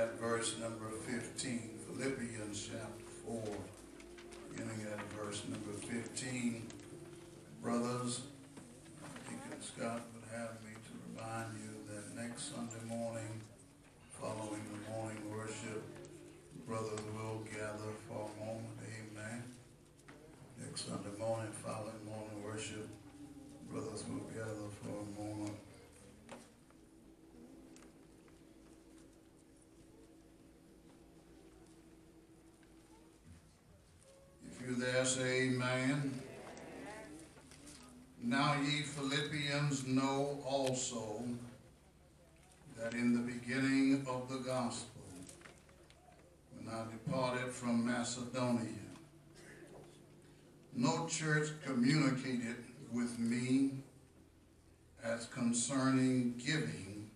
at verse number 15, Philippians chapter 4, beginning at verse number 15. Brothers, Deacon Scott would have me to remind you that next Sunday morning, following the morning worship, brothers will gather for a moment. Amen. Next Sunday morning, following morning worship, brothers will gather for a moment. You're there, say amen. Now ye Philippians know also that in the beginning of the gospel, when I departed from Macedonia, no church communicated with me as concerning giving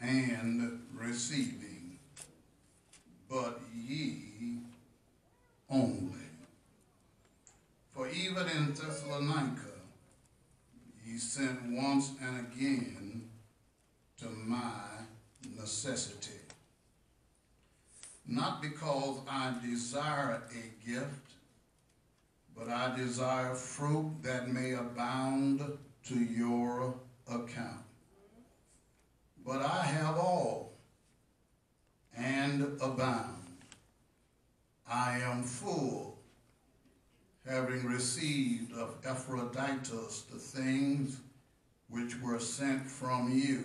and receiving, but ye only. For even in Thessalonica ye sent once and again to my necessity. Not because I desire a gift, but I desire fruit that may abound to your account. But I have all and abound. I am full, having received of Epaphroditus the things which were sent from you,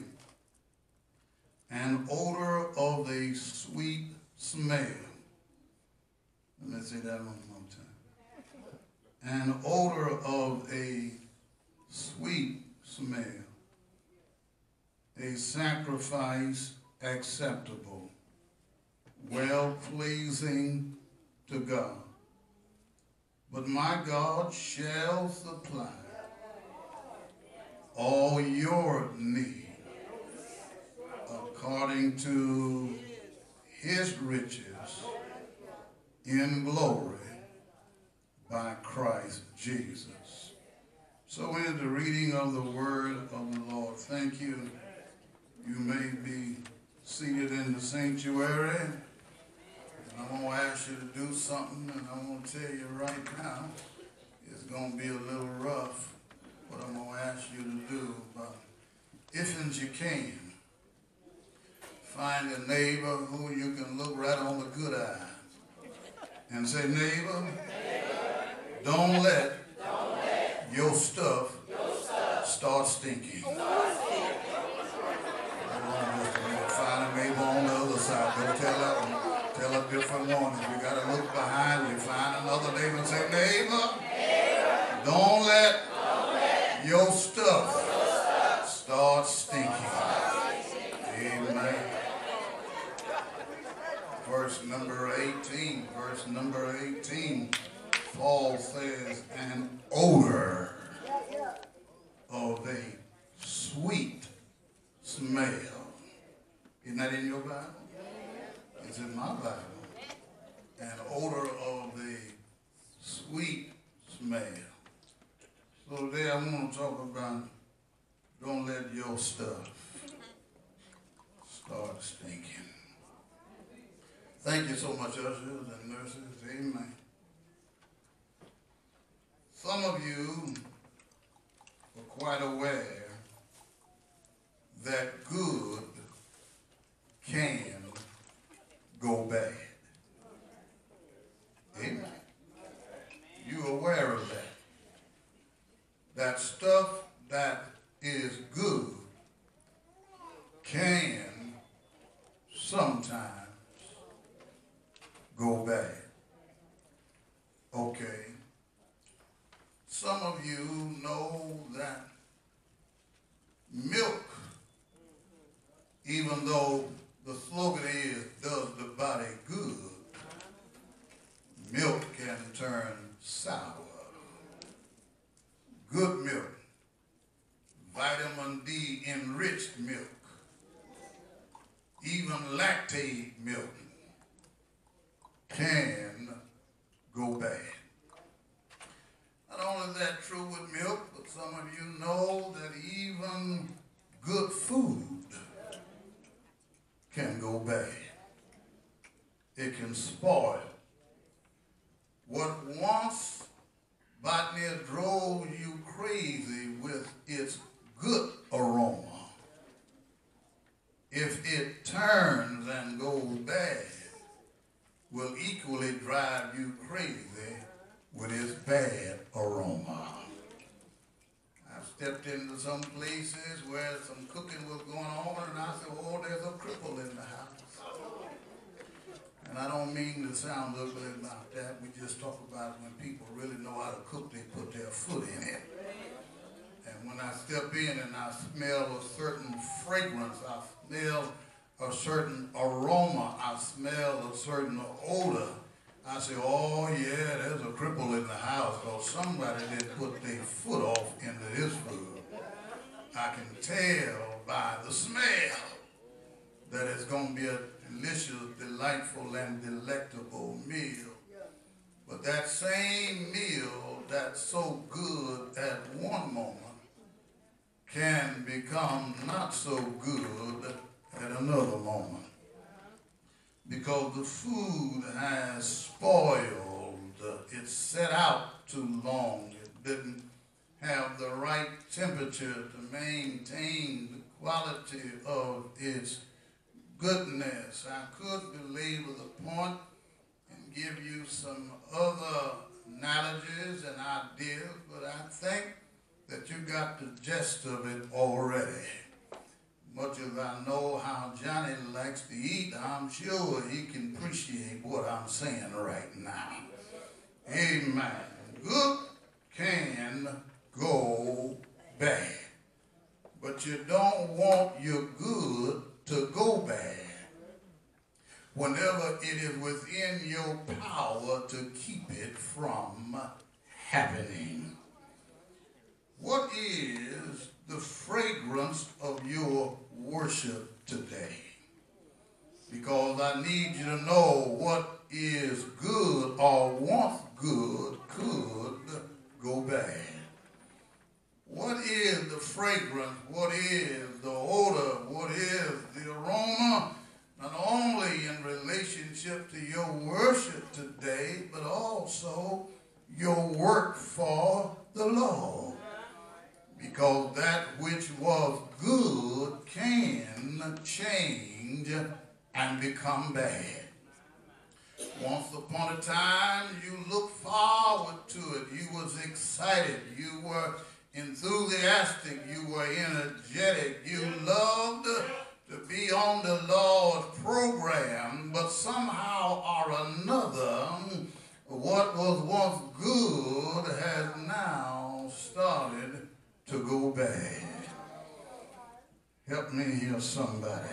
an odor of a sweet smell. Let me say that one more time. An odor of a sweet smell, a sacrifice acceptable, well pleasing to God. But my God shall supply all your need according to his riches in glory by Christ Jesus. So in the reading of the word of the Lord, thank you. You may be seated in the sanctuary. I'm going to ask you to do something, and I'm going to tell you right now, it's going to be a little rough, what I'm going to ask you to do. But if and you can, find a neighbor who you can look right on the good eye and say, neighbor, don't let, your, stuff start stinking. Find a neighbor on the other side. Go tell her, a different one. You got to look behind you, find another neighbor and say, neighbor, neighbor. don't let, your stuff start stinking. Amen verse number 18. Verse number 18, Paul says, an odor of a sweet smell. Isn't that in your Bible? It's in my Bible. An odor of the sweet smell. So today I want to talk about don't let your stuff start stinking. Thank you so much, ushers and nurses. Amen. Some of you are quite aware that good can go bad. Amen. You aware of that? That stuff that is good can sometimes go bad. Okay. Some of you know that milk, even though the slogan is, does the body good, milk can turn sour. Good milk, vitamin D enriched milk, even Lactaid milk can go bad. Not only is that true with milk, but some of you know that even good food can go bad. It can spoil. What once botany drove you crazy with its good aroma, if it turns and goes bad, will equally drive you crazy with its bad aroma. I've stepped into some places where some cooking was going on and I said, oh, there's a cripple in the house. And I don't mean to sound ugly about that. We just talk about when people really know how to cook, they put their foot in it. And when I step in and I smell a certain fragrance, I smell a certain aroma, I smell a certain odor, I say, oh yeah, there's a cripple in the house because somebody did put their foot off into this food. I can tell by the smell that it's going to be a delicious, delightful, and delectable meal. But that same meal that's so good at one moment can become not so good at another moment. Because the food has spoiled, it's set out too long, it didn't have the right temperature to maintain the quality of its goodness. I could belabor the point and give you some other analogies and ideas, but I think that you got the gist of it already. Much as I know how Johnny likes to eat, I'm sure he can appreciate what I'm saying right now. Amen. Good can go bad. But you don't want your good to go bad whenever it is within your power to keep it from happening. What is the fragrance of your worship today? Because I need you to know what is good or once good could go bad. What is the fragrance? What is the odor? What is the aroma? Not only in relationship to your worship today, but also your work for the Lord. Because that which was good can change and become bad. Once upon a time, you looked forward to it. You was excited. You were enthusiastic, you were energetic, you loved to be on the Lord's program, but somehow or another, what was once good has now started to go bad. Help me here, somebody.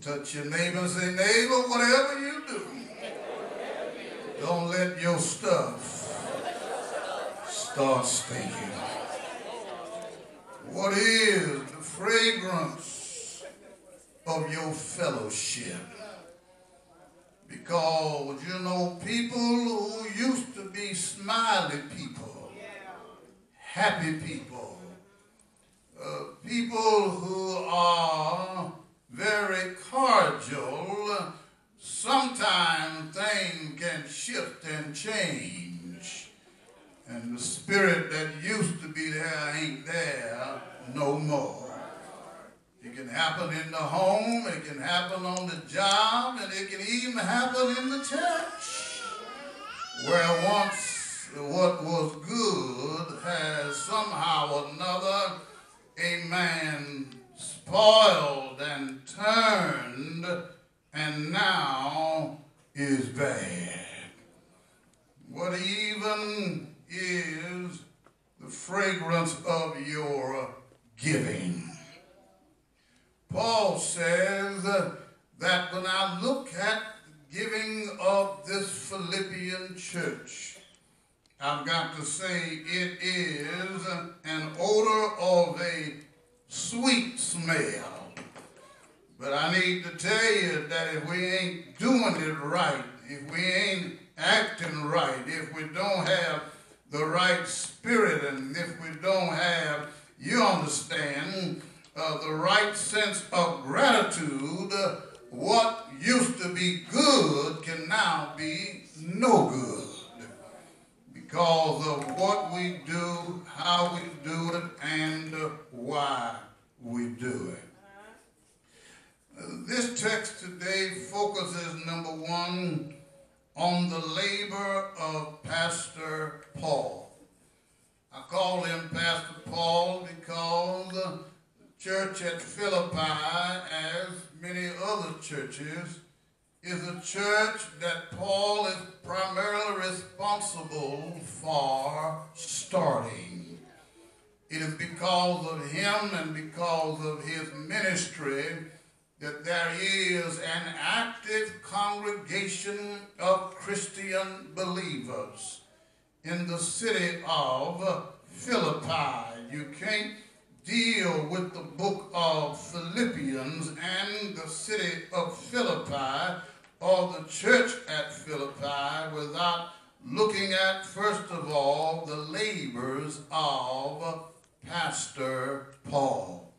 Touch your neighbor and say, neighbor, whatever you do, don't let your stuff start stinking. What is the fragrance of your fellowship? Because, you know, people who used to be smiley people, happy people, uh, people who are very cordial, sometimes things can shift and change. And the spirit that used to be there ain't there no more. It can happen in the home, it can happen on the job, and it can even happen in the church. Where once what was good has somehow or another, a man spoiled and turned and now is bad. What even is the fragrance of your giving. Paul says that when I look at the giving of this Philippian church, I've got to say it is an odor of a sweet smell. But I need to tell you that if we ain't doing it right, if we ain't acting right, if we don't have the right spirit. And if we don't have, you understand, uh, the right sense of gratitude, what used to be good can now be no good because of what we do, how we do it, and why we do it. This text today focuses, number one, on the labor of Pastor Paul. I call him Pastor Paul because the church at Philippi, as many other churches, is a church that Paul is primarily responsible for starting. It is because of him and because of his ministry that there is an active congregation of Christian believers in the city of Philippi. You can't deal with the book of Philippians and the city of Philippi or the church at Philippi without looking at, first of all, the labors of Pastor Paul.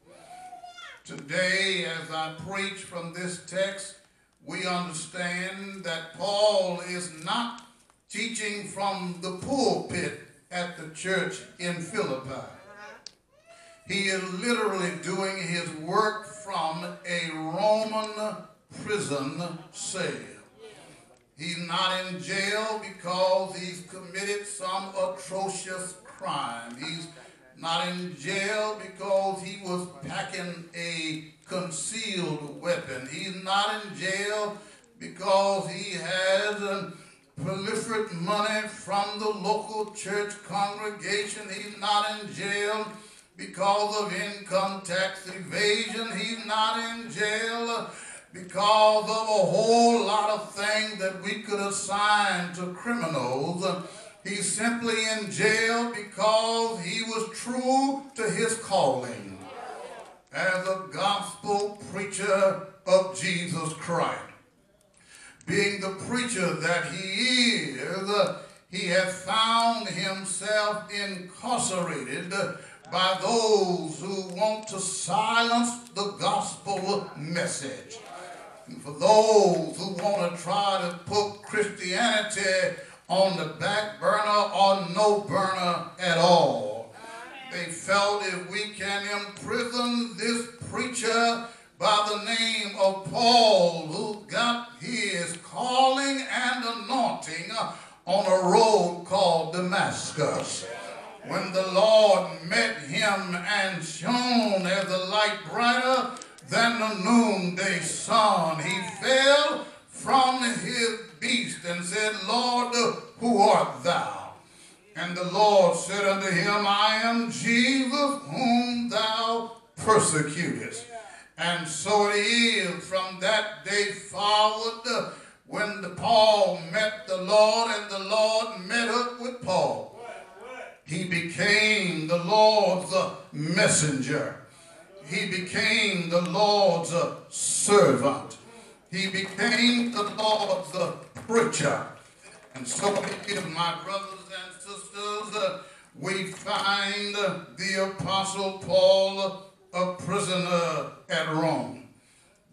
Today, as I preach from this text, we understand that Paul is not teaching from the pulpit at the church in Philippi. He is literally doing his work from a Roman prison cell. He's not in jail because he's committed some atrocious crime. He's not in jail because he was packing a concealed weapon. He's not in jail because he has a proliferate money from the local church congregation. He's not in jail because of income tax evasion. He's not in jail because of a whole lot of things that we could assign to criminals. He's simply in jail because he was true to his calling as a gospel preacher of Jesus Christ. Being the preacher that he is, he has found himself incarcerated by those who want to silence the gospel message. And for those who want to try to put Christianity on the back burner or no burner at all. They felt if we can imprison this preacher by the name of Paul, who got his calling and anointing on a road called Damascus. When the Lord met him and shone as a light brighter than the noonday sun, he fell from his beast and said, Lord, who art thou? And the Lord said unto him, I am Jesus whom thou persecutest. And so it is from that day forward when the Paul met the Lord and the Lord met up with Paul. He became the Lord's messenger. He became the Lord's servant. He became the Lord's preacher. And so my brothers and sisters, uh, we find the Apostle Paul a prisoner at Rome.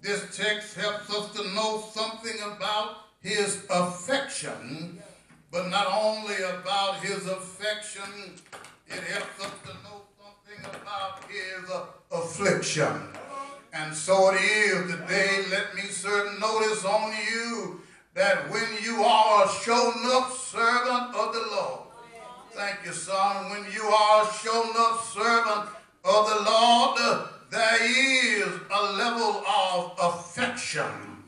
This text helps us to know something about his affection, but not only about his affection, it helps us to know about his uh, affliction. And so it is today. Let me certain notice on you that when you are a shown up servant of the Lord, thank you, son, when you are a shown up servant of the Lord, there is a level of affection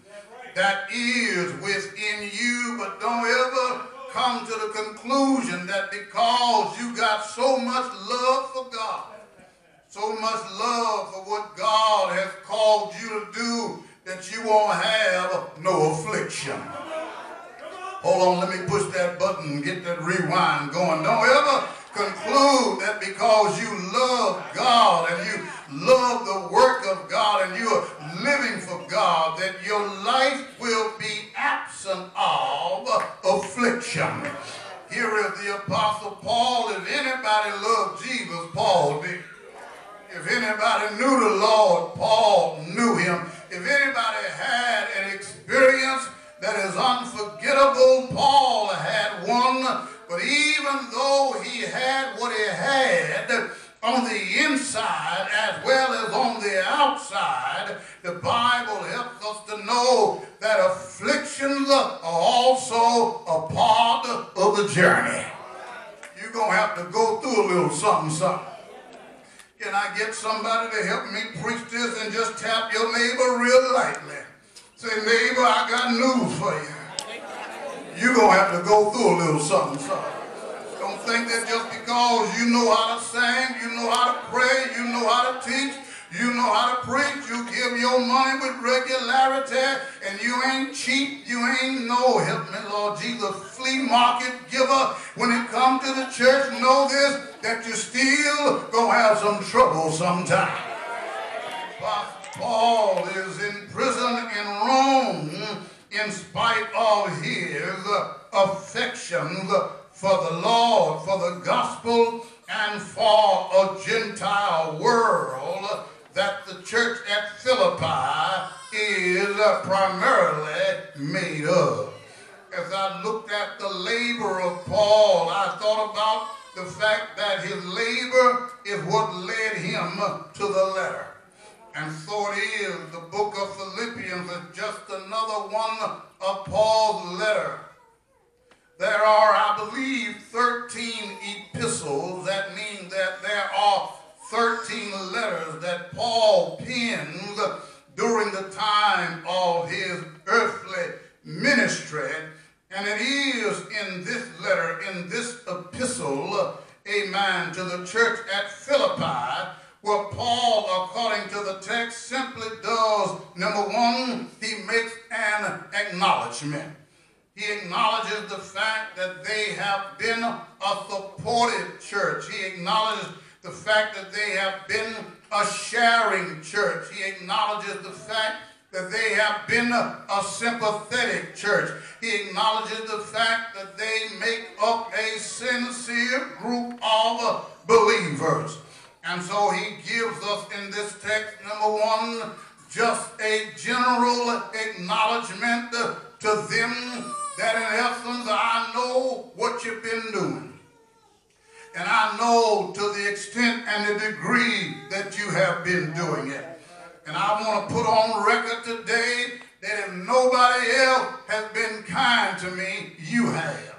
that is within you, but don't ever come to the conclusion that because you got so much love for God, so much love for what God has called you to do that you won't have no affliction. Hold on, let me push that button, get that rewind going. Don't ever conclude that because you love God and you love the work of God and you are living for God, that your life will be absent of affliction. Here is the Apostle Paul. If anybody loved Jesus, Paul did. If anybody knew the Lord, Paul knew him. If anybody had an experience that is unforgettable, Paul had one. But even though he had what he had, on the inside as well as on the outside, the Bible helps us to know that afflictions are also a part of the journey. You're going to have to go through a little something, something. Can I get somebody to help me preach this and just tap your neighbor real lightly? Say, neighbor, I got news for you. You're going to have to go through a little something, something. Don't think that just because you know how to sing, you know how to pray, you know how to teach, you know how to preach, you give your money with regularity, and you ain't cheap, you ain't no, help me, Lord Jesus, flea market giver. When it comes to the church, know this, that you still gonna have some trouble sometime. Paul is in prison in Rome in spite of his affections for the Lord, for the gospel, and for a Gentile world that the church at Philippi is uh, primarily made of. As I looked at the labor of Paul, I thought about the fact that his labor is what led him to the letter. And so it is, the book of Philippians is just another one of Paul's letter there are, I believe, 13 epistles. That means that there are 13 letters that Paul pens during the time of his earthly ministry. And it is in this letter, in this epistle, amen, to the church at Philippi, where Paul, according to the text, simply does, number one, he makes an acknowledgement. He acknowledges the fact that they have been a supportive church. He acknowledges the fact that they have been a sharing church. He acknowledges the fact that they have been a, a, sympathetic church. He acknowledges the fact that they make up a sincere group of believers. And so he gives us in this text, number one, just a general acknowledgement to them that in essence I know what you've been doing. And I know to the extent and the degree that you have been doing it. And I want to put on record today that if nobody else has been kind to me, you have.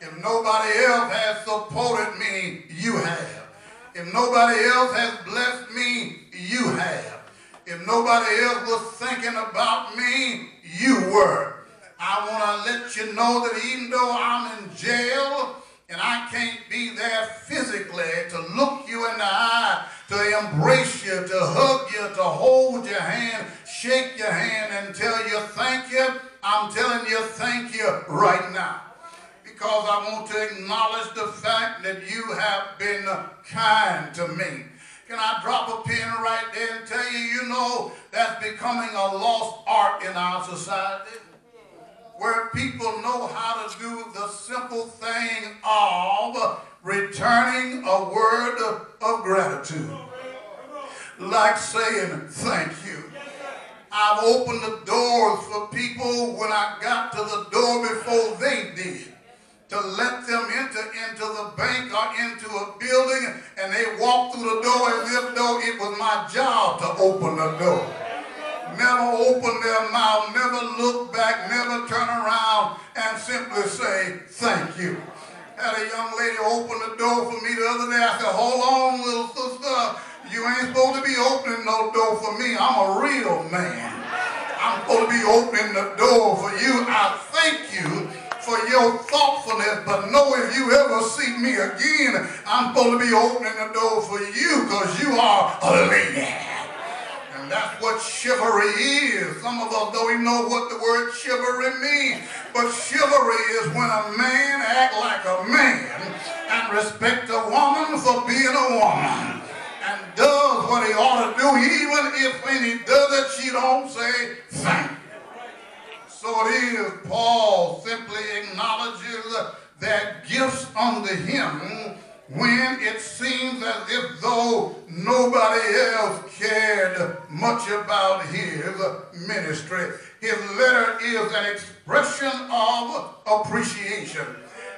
If nobody else has supported me, you have. If nobody else has blessed me, you have. If nobody else was thinking about me, you were. I want to let you know that even though I'm in jail and I can't be there physically to look you in the eye, to embrace you, to hug you, to hold your hand, shake your hand, and tell you thank you, I'm telling you thank you right now. Because I want to acknowledge the fact that you have been kind to me. Can I drop a pin right there and tell you, you know, that's becoming a lost art in our society? Where people know how to do the simple thing of returning a word of gratitude. Like saying thank you. I've opened the doors for people when I got to the door before they did to let them enter into the bank or into a building and they walk through the door as if though it was my job to open the door never open their mouth, never look back, never turn around and simply say, thank you. Had a young lady open the door for me the other day. I said, hold on, little sister. You ain't supposed to be opening no door for me. I'm a real man. I'm supposed to be opening the door for you. I thank you for your thoughtfulness, but know if you ever see me again, I'm supposed to be opening the door for you because you are a lady. That's what chivalry is. Some of us don't even know what the word chivalry means. But chivalry is when a man act like a man and respect a woman for being a woman and does what he ought to do, even if when he does it, she don't say thank you. So it is, Paul simply acknowledges that gifts unto him when it seems as if though nobody else cared much about his ministry. His letter is an expression of appreciation.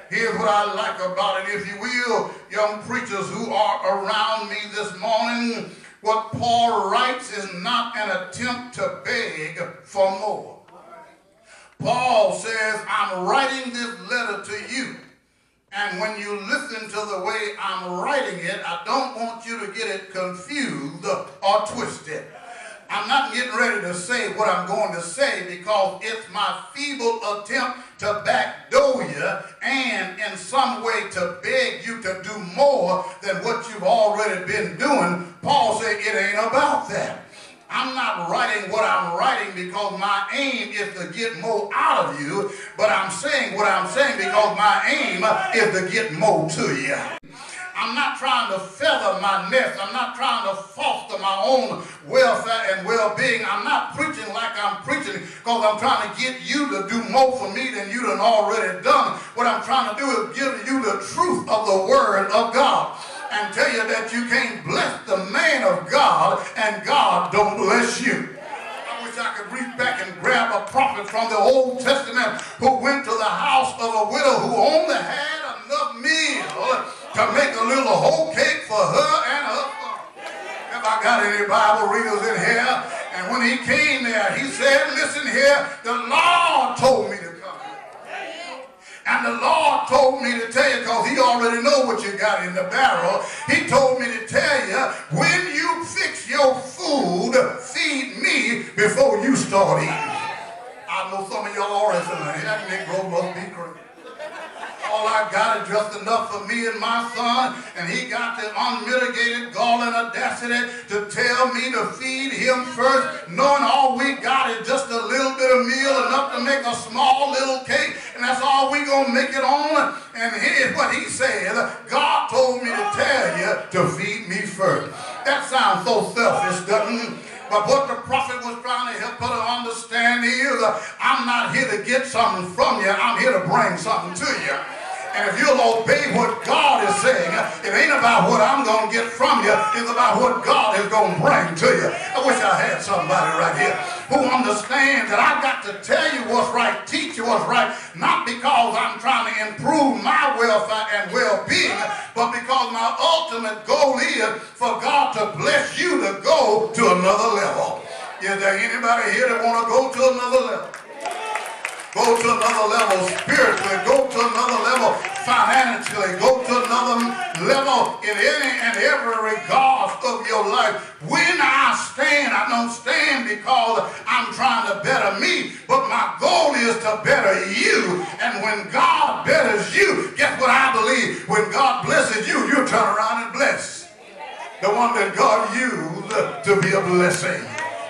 Here's what I like about it, if you will, young preachers who are around me this morning. What Paul writes is not an attempt to beg for more. Paul says, I'm writing this letter to you and when you listen to the way I'm writing it, I don't want you to get it confused or twisted. I'm not getting ready to say what I'm going to say because it's my feeble attempt to backdoor you and in some way to beg you to do more than what you've already been doing. Paul said it ain't about that. I'm not writing what I'm writing because my aim is to get more out of you, but I'm saying what I'm saying because my aim is to get more to you. I'm not trying to feather my nest. I'm not trying to foster my own welfare and well-being. I'm not preaching like I'm preaching because I'm trying to get you to do more for me than you done already done. What I'm trying to do is give you the truth of the word of God and tell you that you can't bless the man of God and God don't bless you. I wish I could reach back and grab a prophet from the Old Testament who went to the house of a widow who only had enough meal to make a little whole cake for her and her son. Have I got any Bible readers in here? And when he came there, he said, listen here, the Lord told me to and the Lord told me to tell you, because he already know what you got in the barrel. He told me to tell you, when you fix your food, feed me before you start eating. I know some of y'all already saying, that Negro must be crazy. All I got is just enough for me and my son, and he got the unmitigated gall and audacity to tell me to feed him first, knowing all we got is just a little bit of meal, enough to make a small little cake, and that's all we gonna make it on. And here's what he said, God told me to tell you to feed me first. That sounds so selfish, doesn't it? But what the prophet was trying to help her to understand is, I'm not here to get something from you. I'm here to bring something to you. And if you'll obey what God is saying, it ain't about what I'm going to get from you. It's about what God is going to bring to you. I wish I had somebody right here who understands that I've got to tell you what's right, teach you what's right, not because I'm trying to improve my welfare and well-being, but because my ultimate goal is for God to bless you to go to another level. Is there anybody here that want to go to another level? Go to another level spiritually. Go to another level financially. Go to another level in any and every regard of your life. When I stand, I don't stand because I'm trying to better me, but my goal is to better you. And when God betters you, guess what I believe? When God blesses you, you turn around and bless the one that God used to be a blessing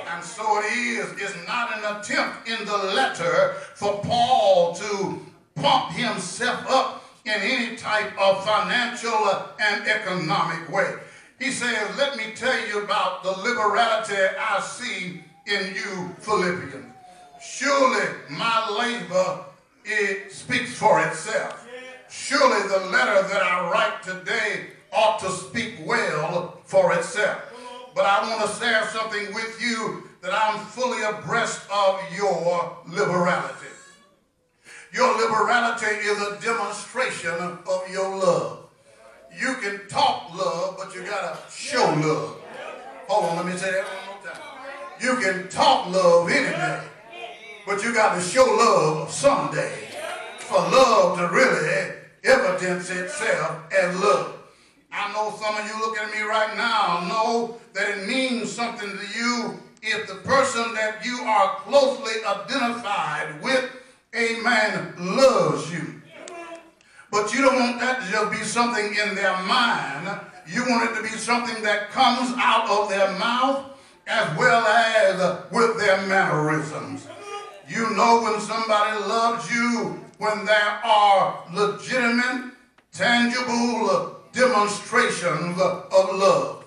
And so it is, It's not an attempt in the letter for Paul to pump himself up in any type of financial and economic way. He says, let me tell you about the liberality I see in you, Philippians. Surely my labor, it speaks for itself. Surely the letter that I write today ought to speak well for itself. But I want to share something with you that I'm fully abreast of your liberality. Your liberality is a demonstration of your love. You can talk love, but you got to show love. Hold on, let me say that one more time. You can talk love any day, but you got to show love someday for love to really evidence itself as love. I know some of you looking at me right now know that it means something to you if the person that you are closely identified with, amen, loves you. But you don't want that to just be something in their mind. You want it to be something that comes out of their mouth as well as with their mannerisms. You know when somebody loves you when there are legitimate, tangible demonstrations of love.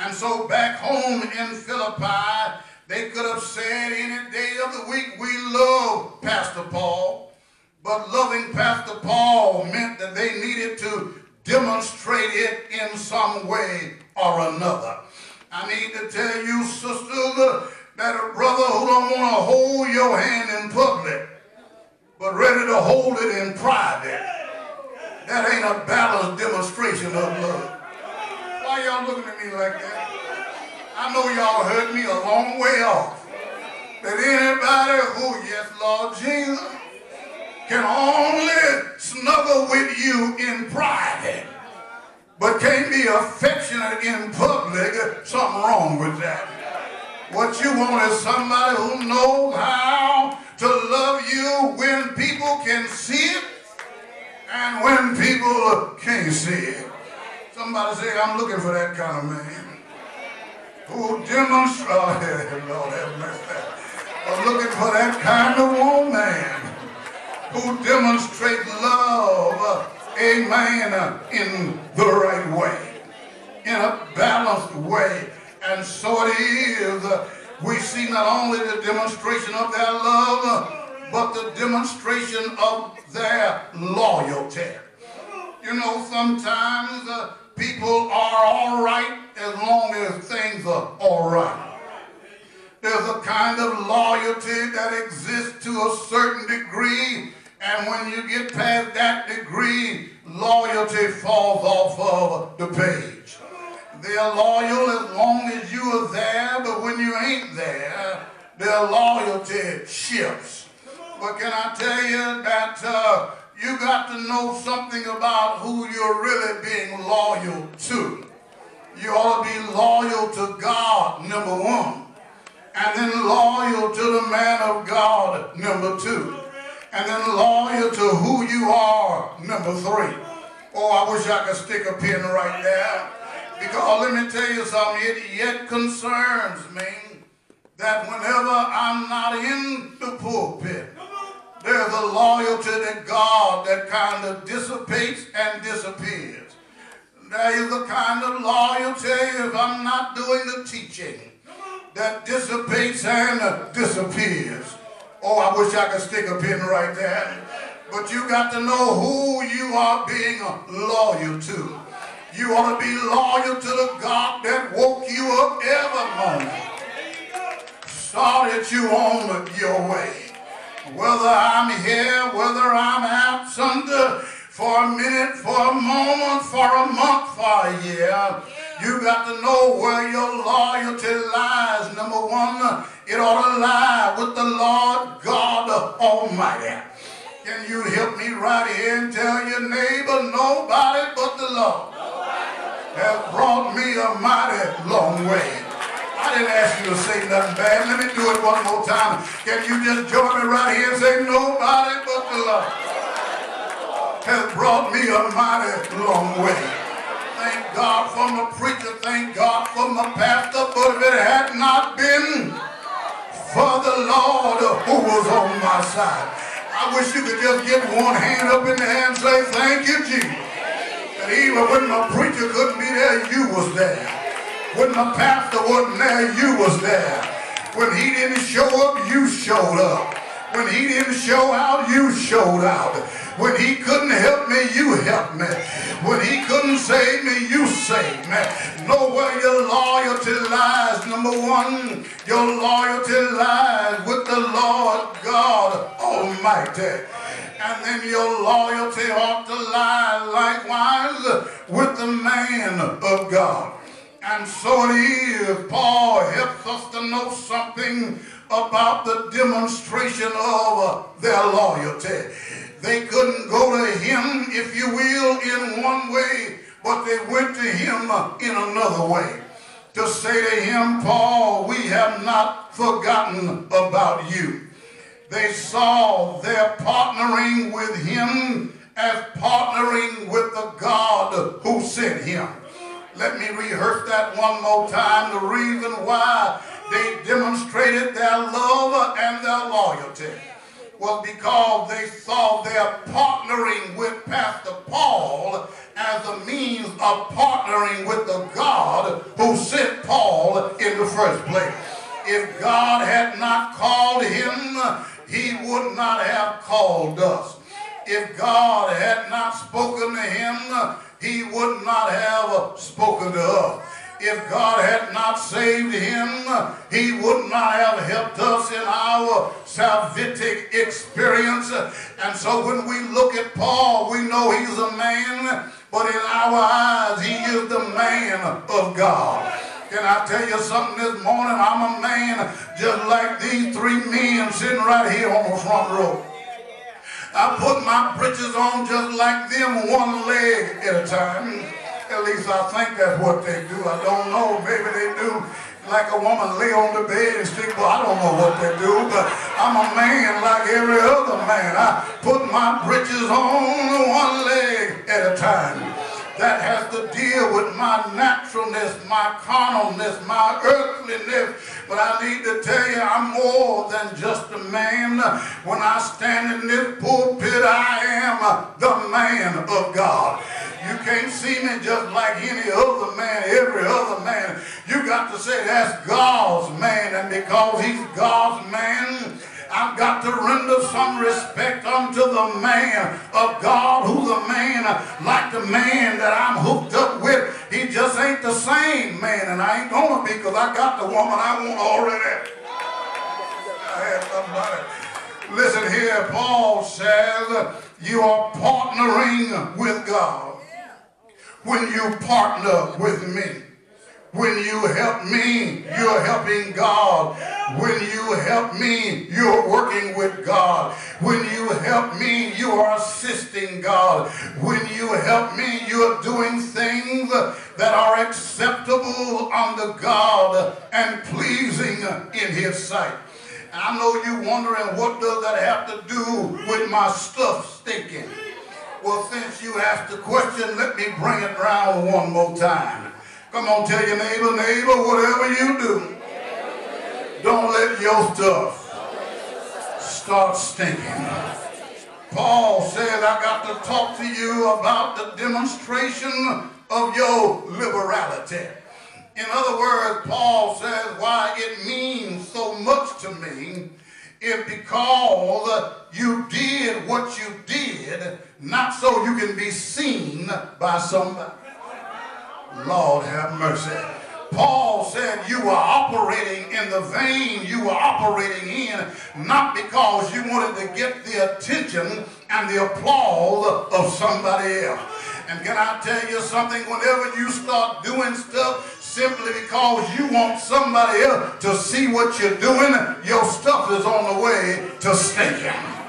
And so back home in Philippi, they could have said any day of the week, we love Pastor Paul. But loving Pastor Paul meant that they needed to demonstrate it in some way or another. I need to tell you, sisters, that a brother who don't want to hold your hand in public, but ready to hold it in private, that ain't a balanced demonstration of love. Why y'all looking at me like that? I know y'all heard me a long way off. That anybody who, yes, Lord Jesus, can only snuggle with you in private, but can't be affectionate in public, something wrong with that. What you want is somebody who knows how to love you when people can see it and when people can't see it. Somebody say, I'm looking for that kind of man who demonstrates, oh, Lord have mercy. I'm looking for that kind of woman who demonstrates love, amen, in the right way, in a balanced way. And so it is. We see not only the demonstration of their love, but the demonstration of their loyalty. You know, sometimes uh, people are all right as long as things are all right. There's a kind of loyalty that exists to a certain degree, and when you get past that degree, loyalty falls off of the page. They're loyal as long as you are there, but when you ain't there, their loyalty shifts. But can I tell you that uh, you got to know something about who you're really being loyal to. You ought to be loyal to God, number one. And then loyal to the man of God, number two. And then loyal to who you are, number three. Oh, I wish I could stick a pin right there. Because let me tell you something, it yet concerns me that whenever I'm not in the pulpit, there's a loyalty to God that kind of dissipates and disappears. There is a kind of loyalty if I'm not doing the teaching that dissipates and uh, disappears. Oh, I wish I could stick a pin right there. But you got to know who you are being loyal to. You ought to be loyal to the God that woke you up every morning. Started you on your way. Whether I'm here, whether I'm absent for a minute, for a moment, for a month, for a year, you got to know where your loyalty lies. Number one, it ought to lie with the Lord God Almighty. Can you help me right here and tell your neighbor, nobody but the Lord has brought me a mighty long way. I didn't ask you to say nothing bad. Let me do it one more time. Can you just join me right here and say, nobody but the Lord has brought me a mighty long way. Thank God for my preacher. Thank God for my pastor. But if it had not been for the Lord who was on my side, I wish you could just get one hand up in the air and say, thank you, Jesus. And even when my preacher couldn't be there, you was there. When my pastor wasn't there, you was there. When he didn't show up, you showed up. When he didn't show out, you showed out. When he couldn't help me, you helped me. When he couldn't save me, you saved me. Know where your loyalty lies. Number one, your loyalty lies with the Lord God Almighty. And then your loyalty ought to lie likewise with the man of God. And so it is. Paul helps us to know something about the demonstration of their loyalty. They couldn't go to him, if you will, in one way, but they went to him in another way. To say to him, Paul, we have not forgotten about you. They saw their partnering with him as partnering with the God who sent him. Let me rehearse that one more time. The reason why they demonstrated their love and their loyalty was because they saw their partnering with Pastor Paul as a means of partnering with the God who sent Paul in the first place. If God had not called him, he would not have called us. If God had not spoken to him, he would not have spoken to us. If God had not saved him, he would not have helped us in our salvific experience. And so when we look at Paul, we know he's a man, but in our eyes, he is the man of God. Can I tell you something this morning? I'm a man just like these three men sitting right here on the front row. I put my britches on just like them, one leg at a time. At least I think that's what they do. I don't know. Maybe they do like a woman lay on the bed and stick. Well, I don't know what they do, but I'm a man like every other man. I put my britches on one leg at a time that has to deal with my naturalness, my carnalness, my earthliness. But I need to tell you, I'm more than just a man. When I stand in this pulpit, I am the man of God. You can't see me just like any other man, every other man. You got to say that's God's man. And because he's God's man, I've got to render some respect unto the man of God who's a man like the man that I'm hooked up with. He just ain't the same man, and I ain't gonna be because I got the woman I want already. I had somebody. Listen here, Paul says you are partnering with God when you partner with me. When you help me, you're helping God. When you help me, you're working with God. When you help me, you are assisting God. When you help me, you're doing things that are acceptable unto God and pleasing in his sight. I know you wondering what does that have to do with my stuff stinking? Well, since you asked the question, let me bring it round one more time. Come on, tell your neighbor, neighbor, whatever you do, don't let your stuff start stinking. Paul said, I got to talk to you about the demonstration of your liberality. In other words, Paul says why it means so much to me is because you did what you did, not so you can be seen by somebody. Lord have mercy. Paul said you were operating in the vein you were operating in, not because you wanted to get the attention and the applause of somebody else. And can I tell you something? Whenever you start doing stuff simply because you want somebody else to see what you're doing, your stuff is on the way to stinking.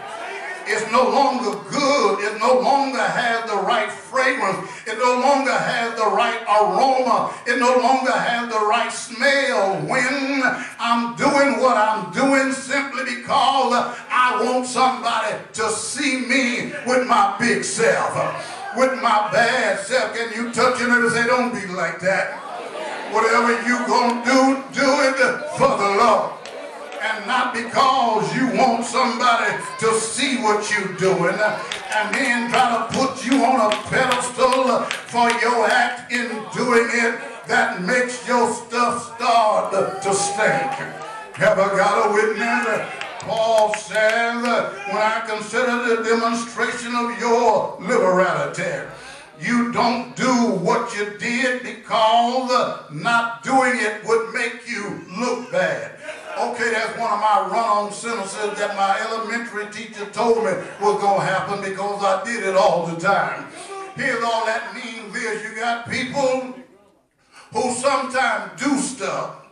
It's no longer good. It no longer has the right fragrance. It no longer has the right aroma. It no longer has the right smell when I'm doing what I'm doing simply because I want somebody to see me with my big self, with my bad self. Can you touch it and say, don't be like that. Whatever you gonna do, do it for the Lord and not because you want somebody to see what you're doing and then try to put you on a pedestal for your act in doing it that makes your stuff start to stink. Have I got a witness? Paul says, when I consider the demonstration of your liberality, you don't do what you did because not doing it would make you look bad. Okay, that's one of my run-on sentences that my elementary teacher told me was going to happen because I did it all the time. Here's all that means is you got people who sometimes do stuff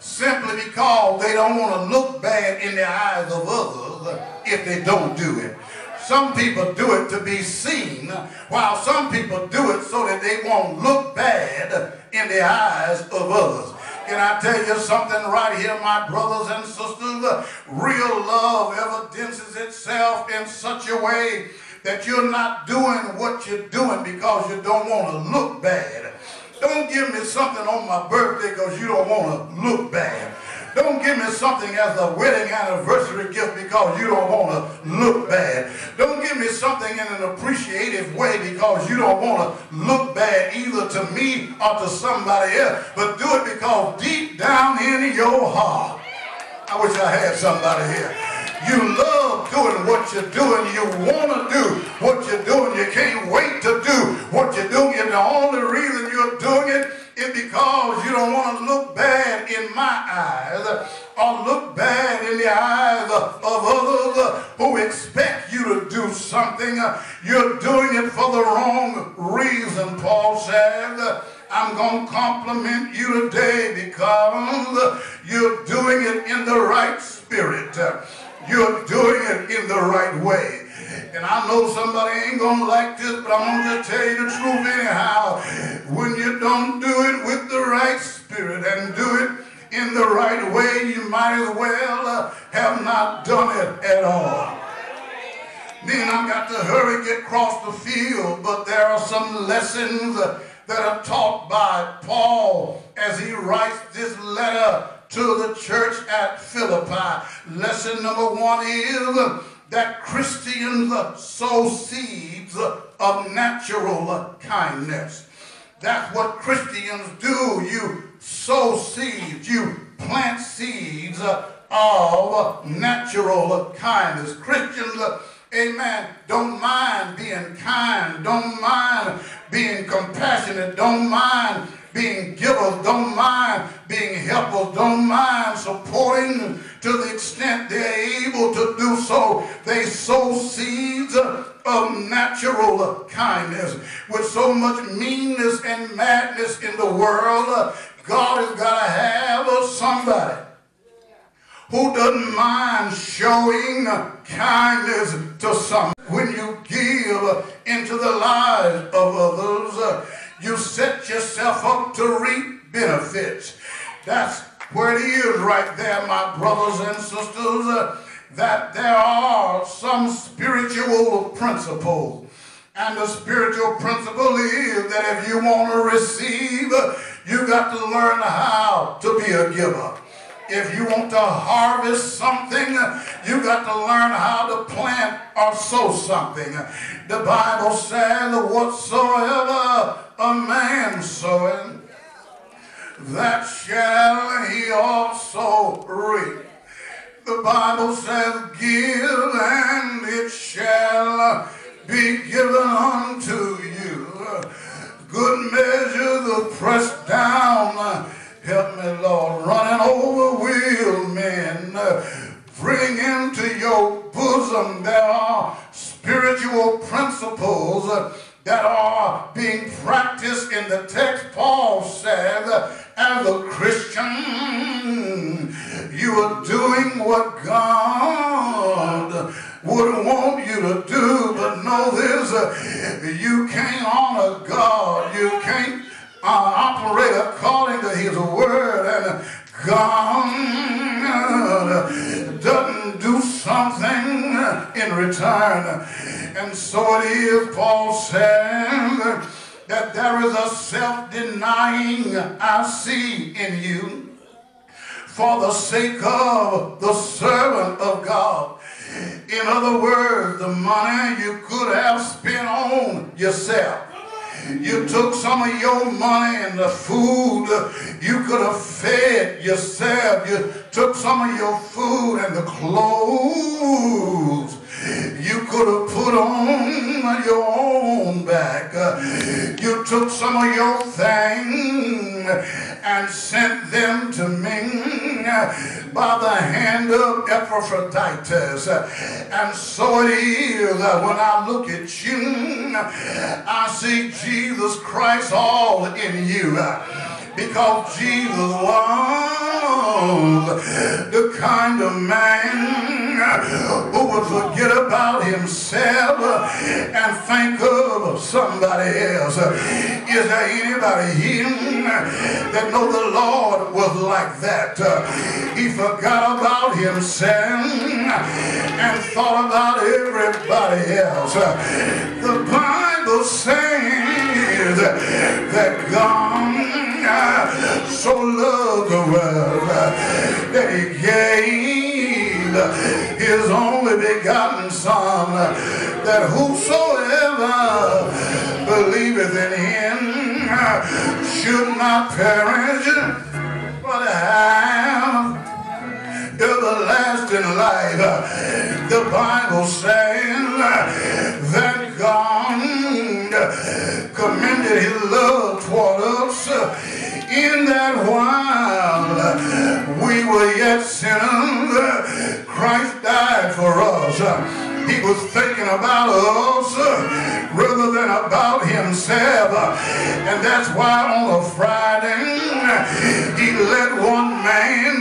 simply because they don't want to look bad in the eyes of others if they don't do it. Some people do it to be seen, while some people do it so that they won't look bad in the eyes of others. Can I tell you something right here, my brothers and sisters? Real love evidences itself in such a way that you're not doing what you're doing because you don't want to look bad. Don't give me something on my birthday because you don't want to look bad. Don't give me something as a wedding anniversary gift because you don't want to look bad. Don't give me something in an appreciative way because you don't want to look bad either to me or to somebody else. But do it because deep down in your heart, I wish I had somebody here. You love doing what you're doing. You want to do what you're doing. You can't wait to do what you're doing. And the only reason you're doing it is because you don't want to look bad in my eyes or look bad in the eyes of others who expect you to do something. You're doing it for the wrong reason, Paul said. I'm going to compliment you today because you're doing it in the right spirit. You're doing it in the right way. And I know somebody ain't going to like this, but I'm going to tell you the truth anyhow. When you don't do it with the right spirit and do it in the right way, you might as well have not done it at all. Then I've got to hurry, get across the field, but there are some lessons that are taught by Paul as he writes this letter to the church at Philippi. Lesson number one is that Christians sow seeds of natural kindness. That's what Christians do. You sow seeds, you plant seeds of natural kindness. Christians, amen, don't mind being kind, don't mind being compassionate, don't mind being givers, don't mind being helpers, don't mind supporting to the extent they're able to do so. They sow seeds of natural kindness. With so much meanness and madness in the world, God has got to have somebody who doesn't mind showing kindness to some. When you give into the lives of others, you set yourself up to reap benefits. That's where it is right there, my brothers and sisters, uh, that there are some spiritual principles. And the spiritual principle is that if you want to receive, you got to learn how to be a giver. If you want to harvest something, you got to learn how to plant or sow something. The Bible says, whatsoever a man sowing, that shall he also reap. The Bible says, give and it shall be given unto you. For the sake of the servant of God. In other words, the money you could have spent on yourself. You took some of your money and the food you could have fed yourself. You took some of your food and the clothes you could have put on your own back. You took some of your things and sent them to me by the hand of Epaphroditus. And so it is that when I look at you, I see Jesus Christ all in you because Jesus was the kind of man who would forget about himself and think of somebody else. Is there anybody here that know the Lord was like that? He forgot about himself and thought about everybody else. The Bible says that God so loved the world that he gave his only begotten son that whosoever believeth in him should not perish but have everlasting life. The Bible says that God commended his love toward us in that while we were yet sinners, Christ died for us. He was thinking about us rather than about himself. And that's why on a Friday, he let one man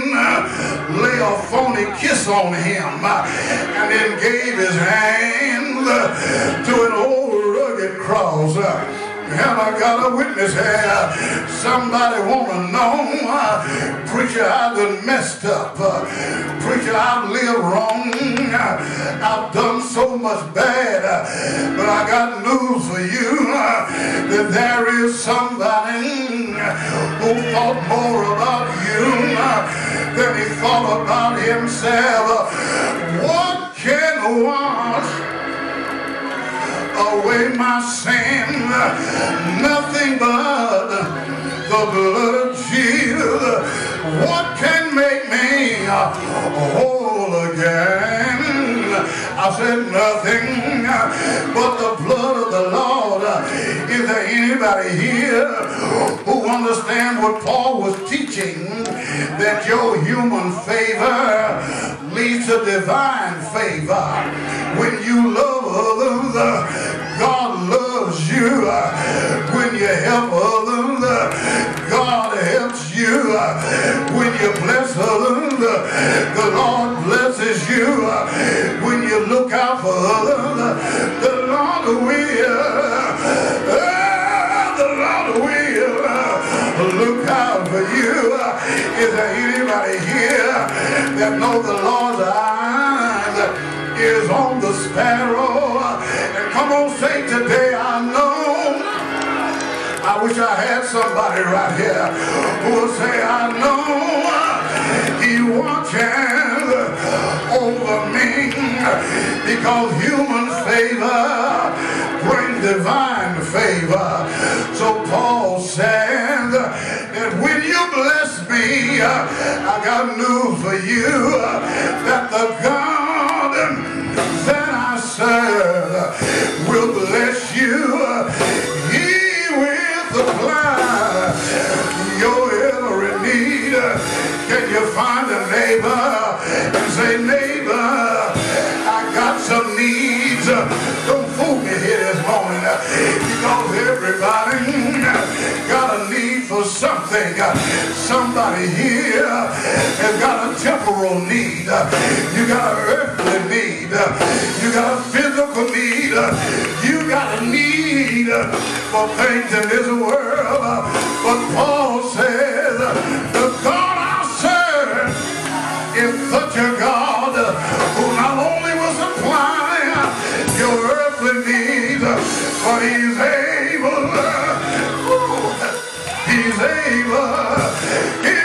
lay a phony kiss on him and then gave his hand to an old rugged cross. Have I got a witness here? Somebody want to know? Uh, preacher, I done messed up. Uh, preacher, I've lived wrong. Uh, I've done so much bad. But I got news for you that there is somebody who thought more about you than he thought about himself. What can wash? Away my sin. Nothing but the blood of Jesus. What can make me whole again? I said nothing but the blood of the Lord. Is there anybody here who understands what Paul was teaching? That your human favor leads to divine favor. When you love others, God loves you. When you help others, God helps you. When you bless others, the Lord blesses you. When you look out for others, the Lord will. Uh, the Lord will uh, look out for you. Is there anybody here that knows the Lord's eyes is on the sparrow? And come on, say today, I know. I wish I had somebody right here who would say, I know he watches over me because human favor brings divine favor. So Paul said that when you bless me, I got news for you that the God that I serve will bless you. He will supply your. Can you find a neighbor and say, neighbor, I got some needs. Don't fool me here this morning because everybody got a need for something. Somebody here has got a temporal need. You got an earthly need. You got a physical need. You got a need for things in this world. But Paul says, such a God who not only will supply your earthly needs, but he's able. He's able. He's able